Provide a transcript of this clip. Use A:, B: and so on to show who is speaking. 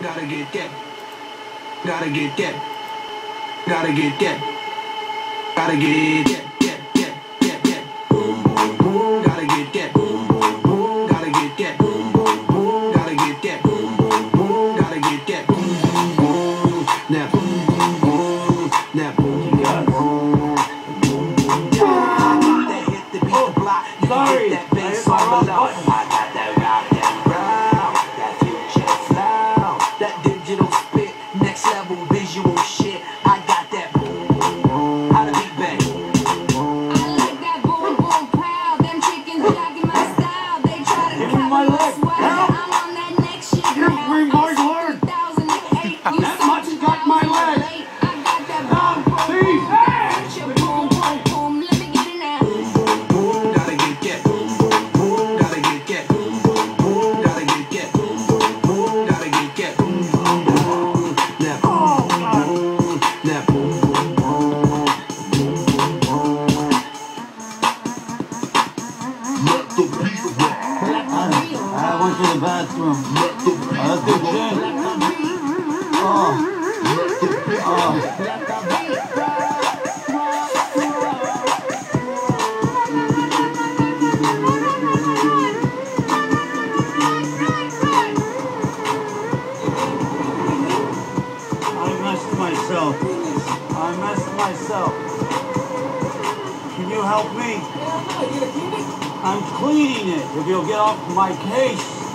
A: Gotta get that. Gotta get that. Gotta get that. Gotta get that.
B: Sorry,
A: that bass on the
C: my
B: leg. Help! You
C: green boys
B: learn.
C: That's
B: much got my leg.
C: Oh, Let
D: the beat
B: going to the bathroom.
D: That's the.
B: Oh. Oh. I messed myself. I messed myself. Can you help me? I'm cleaning it. If you'll get off my case.